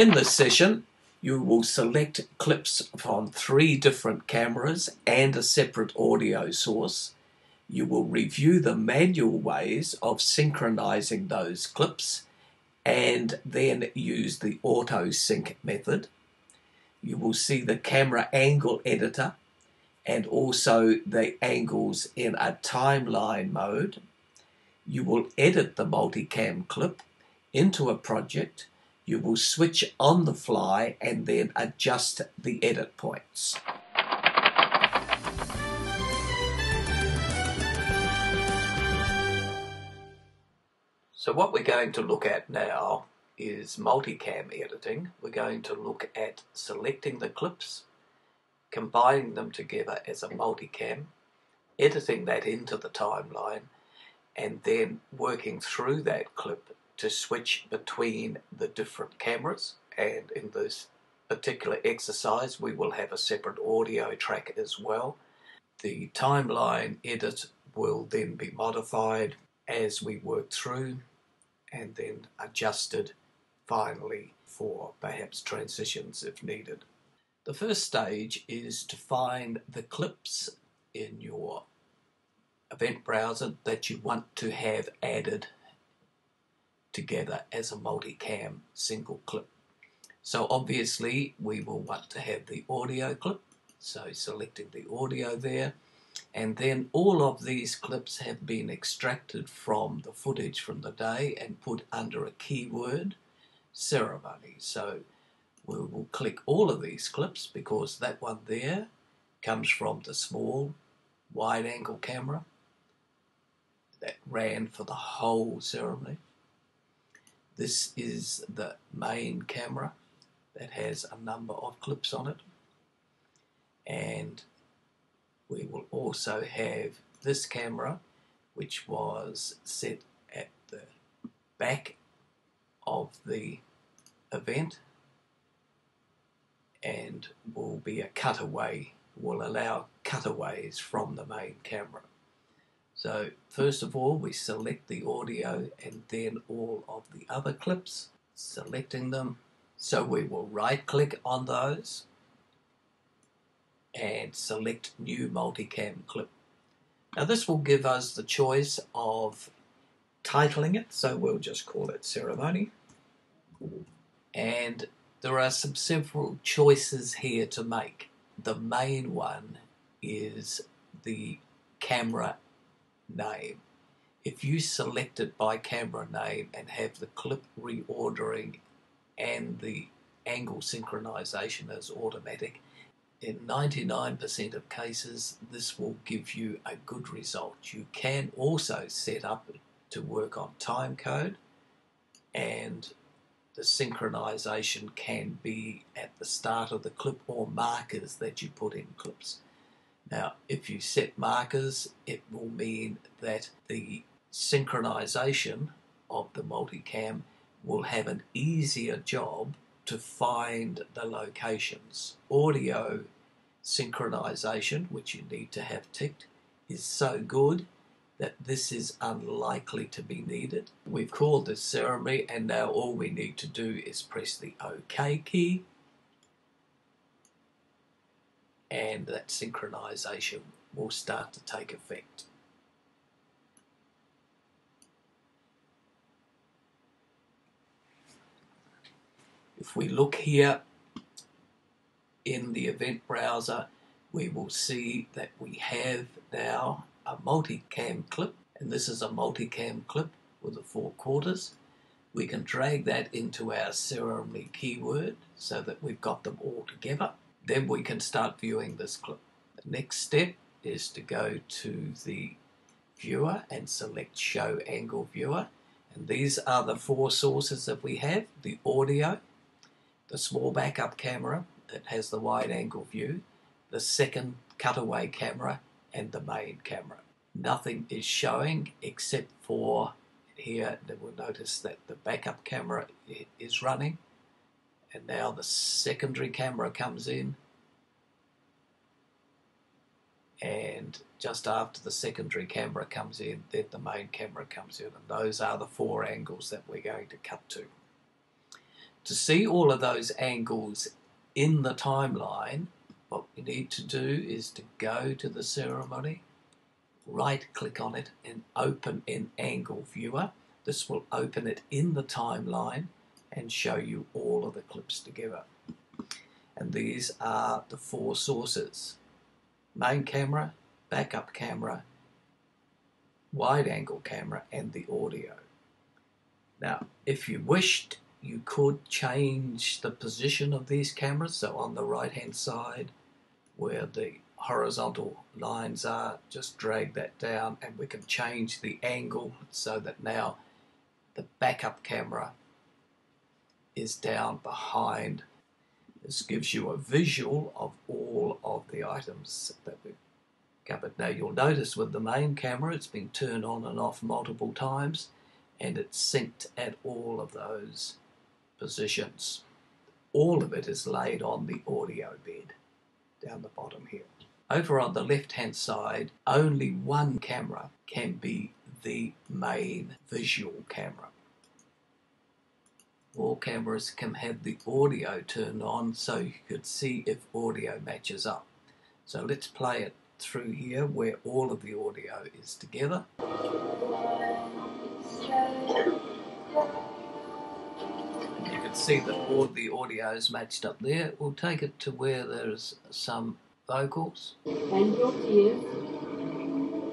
In this session, you will select clips from three different cameras and a separate audio source. You will review the manual ways of synchronizing those clips and then use the auto sync method. You will see the camera angle editor and also the angles in a timeline mode. You will edit the multicam clip into a project. You will switch on the fly and then adjust the edit points. So what we're going to look at now is multicam editing. We're going to look at selecting the clips, combining them together as a multicam, editing that into the timeline, and then working through that clip to switch between the different cameras. And in this particular exercise, we will have a separate audio track as well. The timeline edit will then be modified as we work through and then adjusted finally for perhaps transitions if needed. The first stage is to find the clips in your event browser that you want to have added together as a multicam single clip. So obviously we will want to have the audio clip, so selecting the audio there. And then all of these clips have been extracted from the footage from the day and put under a keyword ceremony. So we will click all of these clips because that one there comes from the small wide angle camera that ran for the whole ceremony this is the main camera that has a number of clips on it. And we will also have this camera which was set at the back of the event. And will be a cutaway will allow cutaways from the main camera so first of all we select the audio and then all of the other clips selecting them so we will right click on those and select new multicam clip. Now this will give us the choice of titling it, so we'll just call it ceremony. And there are some several choices here to make. The main one is the camera name. If you select it by camera name and have the clip reordering and the angle synchronization as automatic, in 99% of cases, this will give you a good result. You can also set up to work on time code and the synchronization can be at the start of the clip or markers that you put in clips. Now, if you set markers, it will mean that the synchronization of the multicam will have an easier job to find the locations. Audio synchronization, which you need to have ticked, is so good that this is unlikely to be needed. We've called this ceremony and now all we need to do is press the OK key and that synchronization will start to take effect. If we look here in the event browser, we will see that we have now a multicam clip, and this is a multicam clip with the four quarters. We can drag that into our ceremony keyword so that we've got them all together. Then we can start viewing this clip. The next step is to go to the viewer and select show angle viewer. And these are the four sources that we have, the audio, the small backup camera that has the wide angle view, the second cutaway camera and the main camera. Nothing is showing except for here we'll notice that the backup camera is running and now the secondary camera comes in and just after the secondary camera comes in then the main camera comes in and those are the four angles that we're going to cut to. To see all of those angles in the timeline, what we need to do is to go to the ceremony, right click on it and open in angle viewer. This will open it in the timeline and show you all of the clips together. And these are the four sources. Main camera, backup camera, wide angle camera and the audio. Now, if you wished, you could change the position of these cameras. So on the right hand side, where the horizontal lines are, just drag that down and we can change the angle so that now the backup camera is down behind. This gives you a visual of all of the items that we've covered. Now you'll notice with the main camera it's been turned on and off multiple times and it's synced at all of those positions. All of it is laid on the audio bed down the bottom here. Over on the left hand side, only one camera can be the main visual camera. All cameras can have the audio turned on so you could see if audio matches up. So let's play it through here where all of the audio is together. You can see that all the audio is matched up there. We'll take it to where there's some vocals. And your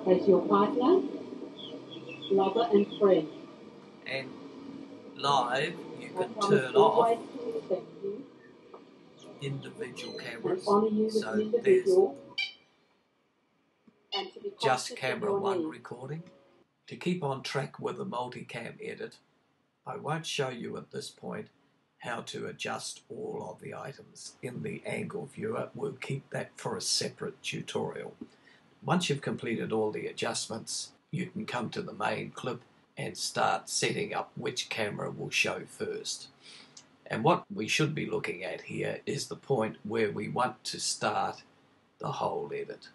as your partner, lover and friend. And live, can turn off to respect you individual cameras. honour you as So there's individual. And to be just camera one recording. To keep on track with the multicam edit, I won't show you at this point how to adjust all of the items in the angle viewer. We'll keep that for a separate tutorial. Once you've completed all the adjustments, you can come to the main clip and start setting up which camera will show first. And what we should be looking at here is the point where we want to start the whole edit.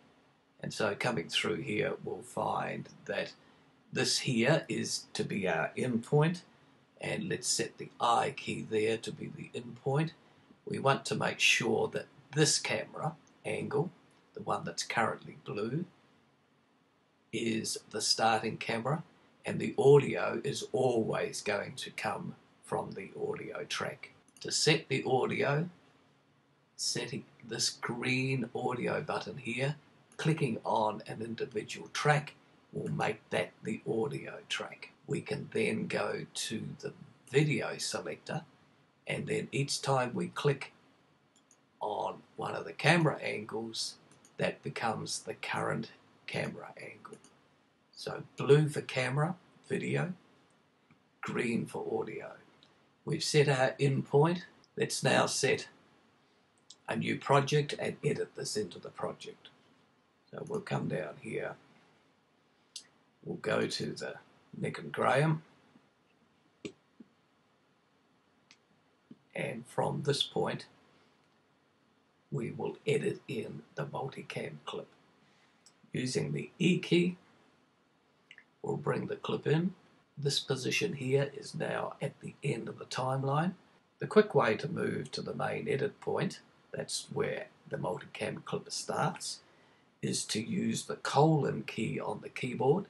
And so coming through here, we'll find that this here is to be our in point, and let's set the I key there to be the in point. We want to make sure that this camera angle, the one that's currently blue, is the starting camera, and the audio is always going to come from the audio track. To set the audio, setting this green audio button here, clicking on an individual track will make that the audio track. We can then go to the video selector and then each time we click on one of the camera angles that becomes the current camera angle. So blue for camera, video, green for audio. We've set our in point. Let's now set a new project and edit this into the project. So we'll come down here. We'll go to the Nick and Graham. And from this point, we will edit in the multicam clip. Using the E key, we'll bring the clip in. This position here is now at the end of the timeline. The quick way to move to the main edit point, that's where the multicam clip starts, is to use the colon key on the keyboard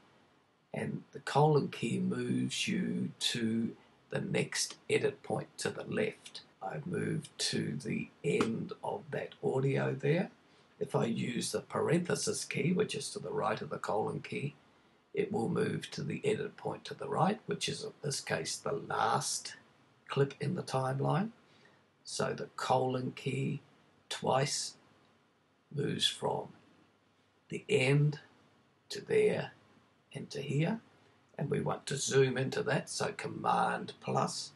and the colon key moves you to the next edit point to the left. I've moved to the end of that audio there. If I use the parenthesis key, which is to the right of the colon key, it will move to the edit point to the right, which is in this case the last clip in the timeline. So the colon key twice moves from the end to there and to here. And we want to zoom into that, so Command plus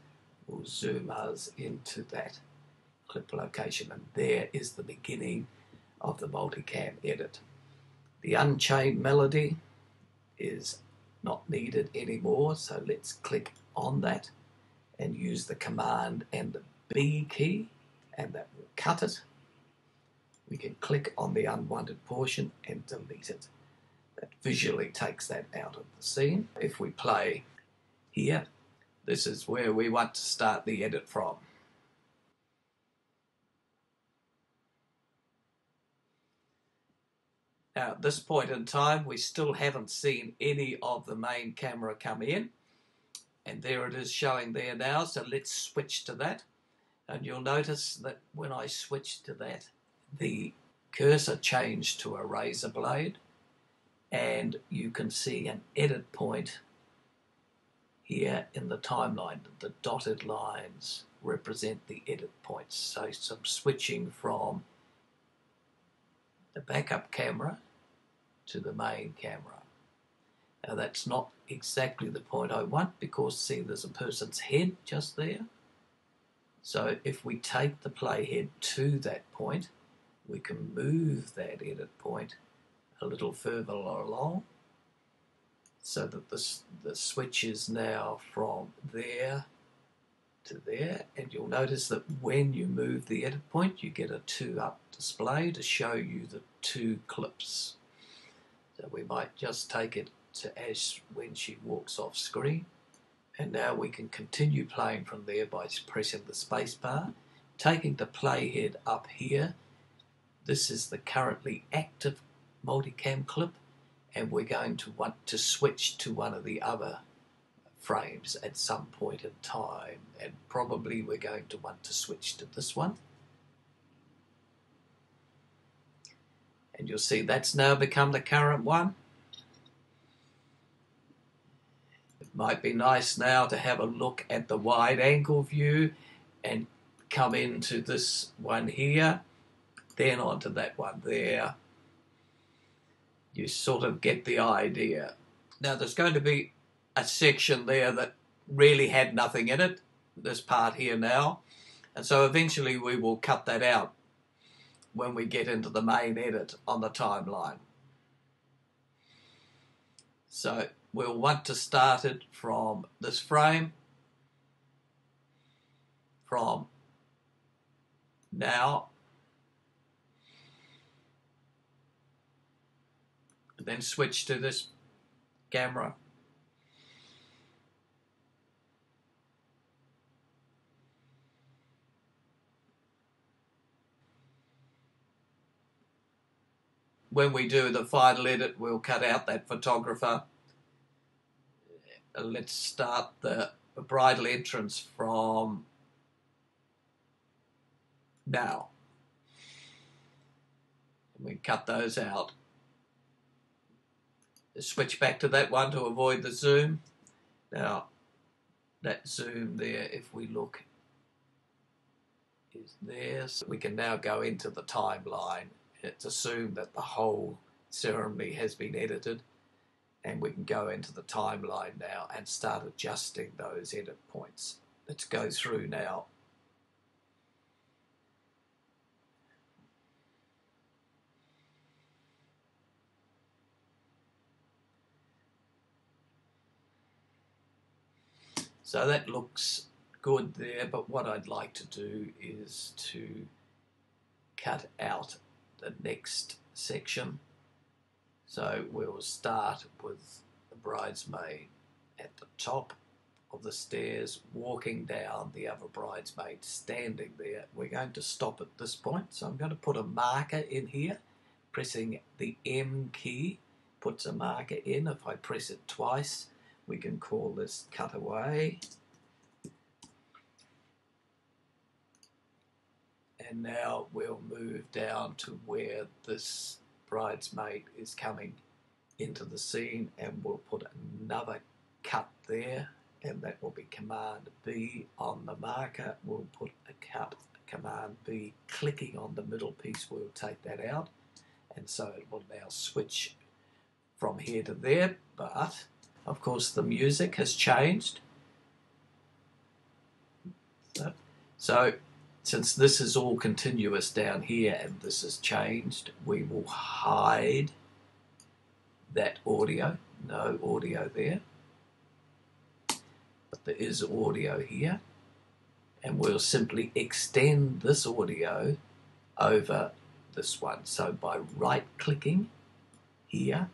will zoom us into that clip location. And there is the beginning of the multicam edit. The Unchained melody is not needed anymore, so let's click on that and use the Command and the B key, and that will cut it. We can click on the unwanted portion and delete it. That visually takes that out of the scene. If we play here, this is where we want to start the edit from. Now, at this point in time, we still haven't seen any of the main camera come in. And there it is showing there now. So let's switch to that. And you'll notice that when I switch to that, the cursor changed to a razor blade. And you can see an edit point here in the timeline. The dotted lines represent the edit points. So some switching from the backup camera to the main camera. Now that's not exactly the point I want because see there's a person's head just there. So if we take the playhead to that point, we can move that edit point a little further along so that this, the switch is now from there to there and you'll notice that when you move the edit point you get a 2 up display to show you the two clips. So we might just take it to Ash when she walks off screen. And now we can continue playing from there by pressing the space bar. Taking the playhead up here, this is the currently active multicam clip and we're going to want to switch to one of the other frames at some point in time and probably we're going to want to switch to this one. And you'll see that's now become the current one. It might be nice now to have a look at the wide angle view and come into this one here, then onto that one there. You sort of get the idea. Now there's going to be a section there that really had nothing in it, this part here now. And so eventually we will cut that out when we get into the main edit on the timeline. So we'll want to start it from this frame, from now, then switch to this camera. When we do the final edit, we'll cut out that photographer. Uh, let's start the bridal entrance from now. We cut those out. Switch back to that one to avoid the zoom. Now, that zoom there, if we look, is there. So we can now go into the timeline it's assumed that the whole ceremony has been edited and we can go into the timeline now and start adjusting those edit points. Let's go through now. So that looks good there, but what I'd like to do is to cut out the next section. So we'll start with the bridesmaid at the top of the stairs, walking down, the other bridesmaid standing there. We're going to stop at this point, so I'm going to put a marker in here, pressing the M key puts a marker in. If I press it twice, we can call this cutaway. And now we'll move down to where this bridesmaid is coming into the scene and we'll put another cut there and that will be command B on the marker. We'll put a cut command B clicking on the middle piece. We'll take that out and so it will now switch from here to there. But of course the music has changed. So since this is all continuous down here and this has changed, we will hide that audio. No audio there. But there is audio here. And we'll simply extend this audio over this one. So by right clicking here,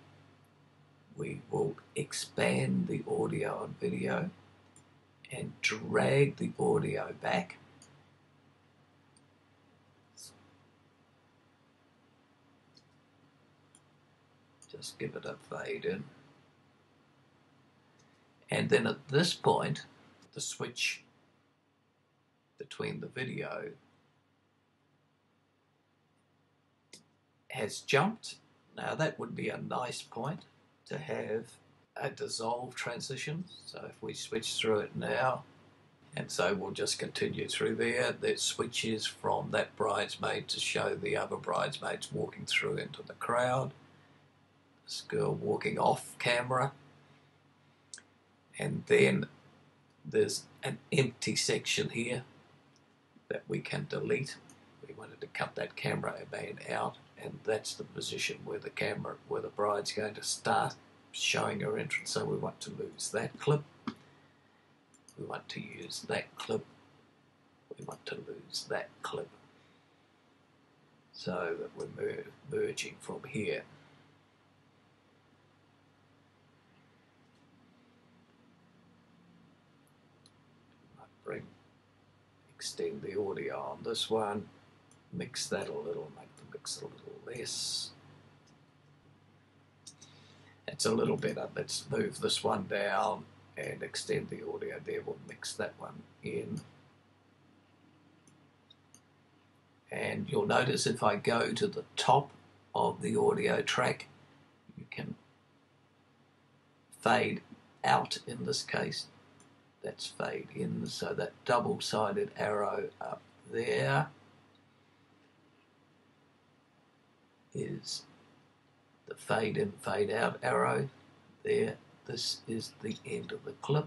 we will expand the audio and video and drag the audio back Just give it a fade in. And then at this point, the switch between the video has jumped. Now that would be a nice point to have a dissolve transition. So if we switch through it now, and so we'll just continue through there. That switches from that bridesmaid to show the other bridesmaids walking through into the crowd. This girl walking off camera. And then there's an empty section here that we can delete. We wanted to cut that camera man out, and that's the position where the camera, where the bride's going to start showing her entrance. So we want to lose that clip. We want to use that clip. We want to lose that clip. So that we're mer merging from here. Bring, extend the audio on this one, mix that a little, make the mix a little less. It's a little better. Let's move this one down and extend the audio there. We'll mix that one in. And you'll notice if I go to the top of the audio track, you can fade out in this case. That's fade in, so that double-sided arrow up there is the fade in, fade out arrow there this is the end of the clip.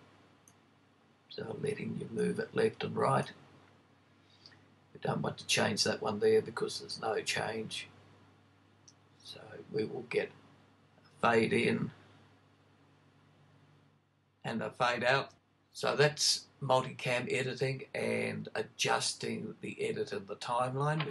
So letting you move it left and right. We don't want to change that one there because there's no change. So we will get a fade in and a fade out. So that's multicam editing and adjusting the edit in the timeline.